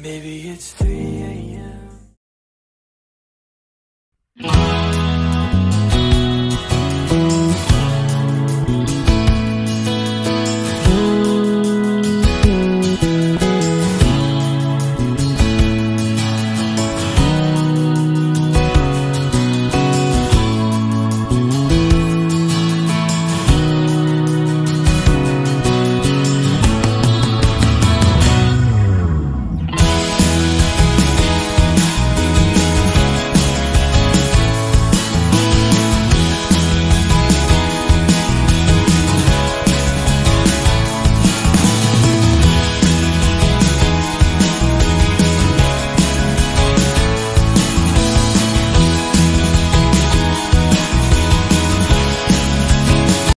Maybe it's 3